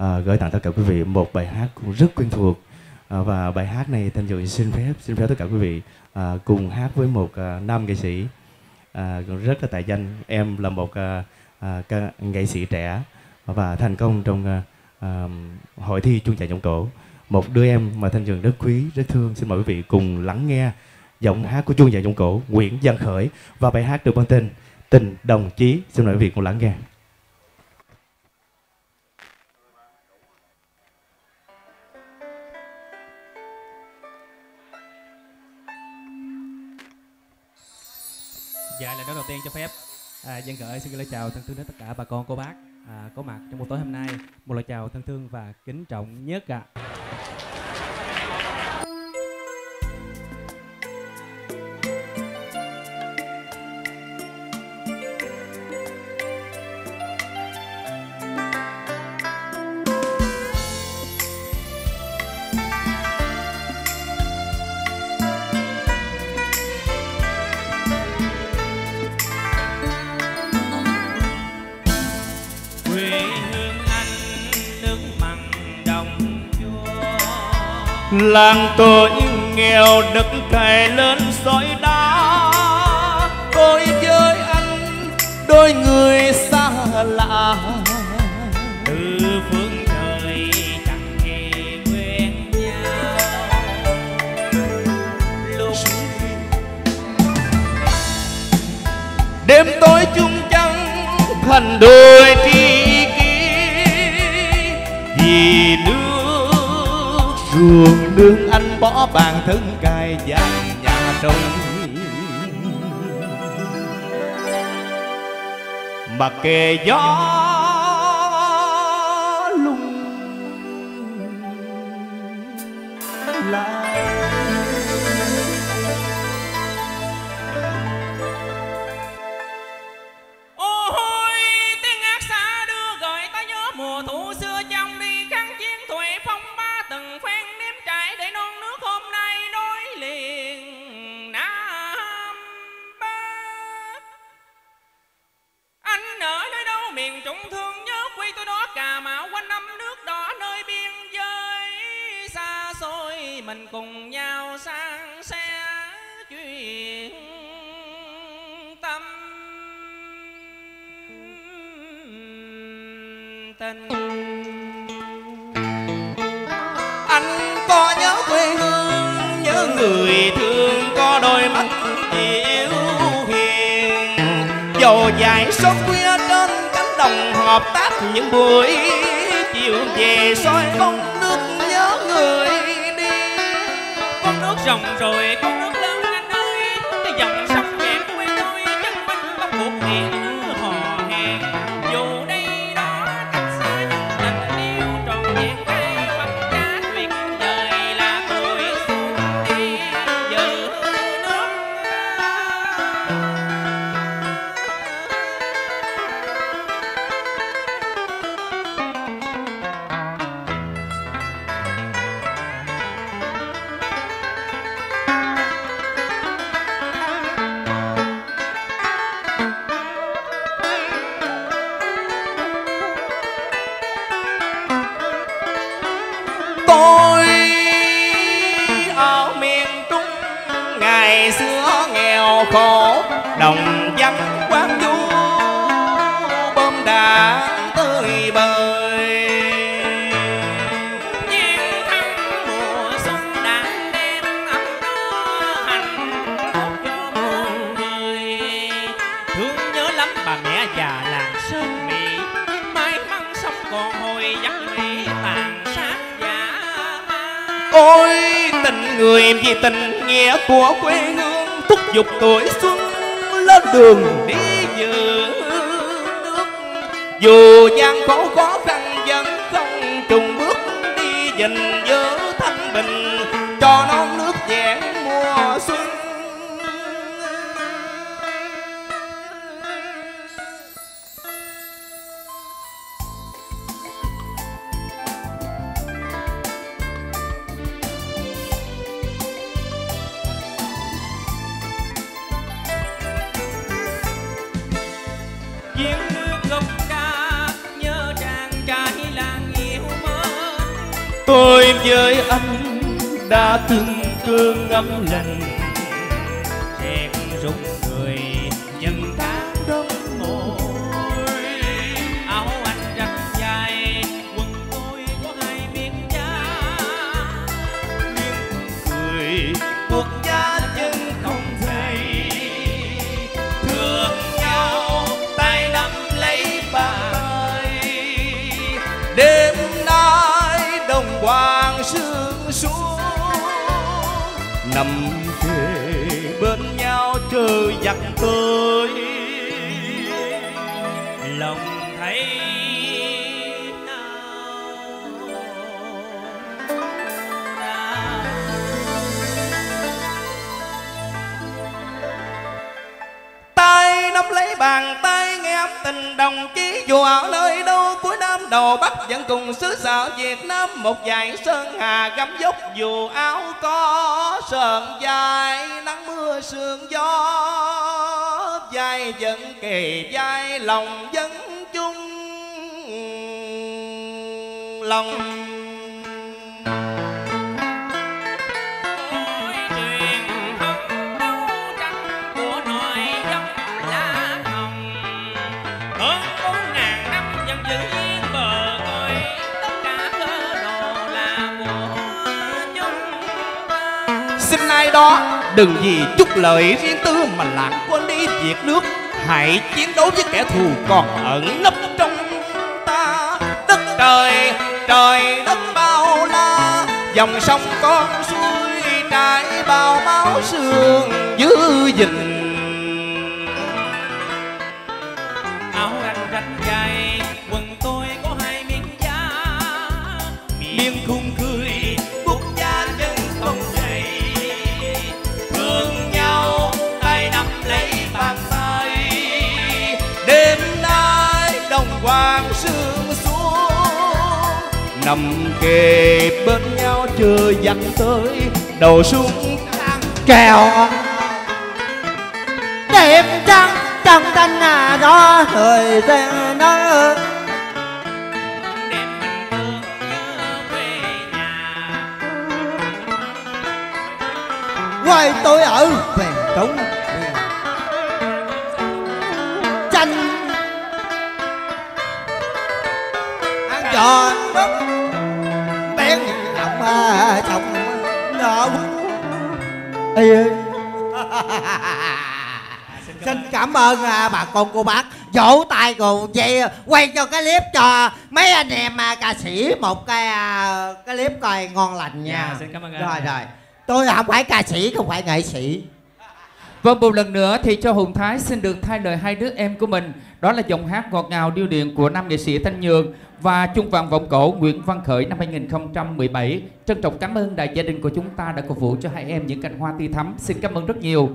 à, gửi tặng tất cả quý vị một bài hát cũng rất quen thuộc. À, và bài hát này thanh dự xin phép. Xin phép tất cả quý vị à, cùng hát với một à, nam nghệ sĩ. À, rất là tài danh. Em là một à, à, ca, nghệ sĩ trẻ và thành công trong à, à, hội thi chuông chạy giọng cổ. Một đứa em mà thanh trường rất quý rất thương. Xin mời quý vị cùng lắng nghe giọng hát của chuông dạy giọng cổ Nguyễn Văn Khởi. Và bài hát được mang tên tình đồng chí. Xin mời quý vị cùng lắng nghe. Dạ, lời nói đầu tiên cho phép à, dân gửi xin gửi lời chào thân thương đến tất cả bà con cô bác à, có mặt trong buổi tối hôm nay. Một lời chào thân thương và kính trọng nhất ạ. À. làng tôi nghèo đất cày lên sỏi đá. Tôi với anh đôi người xa lạ. Từ phương trời chẳng hề quen nhau. Lúc đêm tối chung trăng thành đôi nương bàn thân cài vàng nhà trông mặc kệ gió mình cùng nhau sang sẻ chuyện tâm tình. Anh có nhớ quê hương, nhớ người thương, có đôi mắt yêu hiền. Dầu dài sông khuya trên cánh đồng hợp tác những buổi chiều về soi bóng rồng rồi con nước khổ đồng vắng quán du bom đạn tươi bời Chiến thắng mùa xuân đã đem ấm no hạnh phúc cho muôn người. Thương nhớ lắm bà mẹ già làng sơn mỹ May mắn sống còn hồi dắt mỹ tàn sát giả ôi tình người vì tình nghĩa của quê hương Dục tuổi xuân lên đường đi dự nước dù gian khổ khó khăn vẫn không trùng bước đi dành. Tôi với anh đã từng cơn ngấm lành hẹn rung quang sương xuống. Nằm kề bên nhau trời giặc tới. Lòng đồ đầu bắc vẫn cùng xứ sở việt nam một dải sơn hà gấm dốc. Dù áo có sờn dài, nắng mưa sương gió dài vẫn kỳ vai, lòng dân chung lòng. Ta nay đó đừng vì chút lợi riêng tư mà lãng quên đi việc nước. Hãy chiến đấu với kẻ thù còn ẩn nấp trong ta. Đất trời, trời đất bao la Dòng sông con suối trải bao máu sương. Giữ gìn Nằm kề bên nhau chờ dặn tới Đầu súng thang kèo. Đêm trăng trăng canh à đó thời gian đó. Quay tôi ở về trống. Tranh ăn giò ê xin cảm ơn à, bà con cô bác. Vỗ tay cùng vậy quay cho cái clip cho mấy anh em à, ca sĩ một cái à, cái clip coi ngon lành nha. Dạ, xin cảm ơn anh. rồi rồi. Tôi không phải ca sĩ không phải nghệ sĩ Vâng một lần nữa thì cho Hùng Thái xin được thay lời hai đứa em của mình. Đó là giọng hát ngọt ngào điêu điện của nam nghệ sĩ Thanh Nhường Và chung vàng vọng cổ Nguyễn Văn Khởi năm 2017 Trân trọng cảm ơn đại gia đình của chúng ta đã cổ vũ cho hai em những cành hoa tươi thắm. Xin cảm ơn rất nhiều.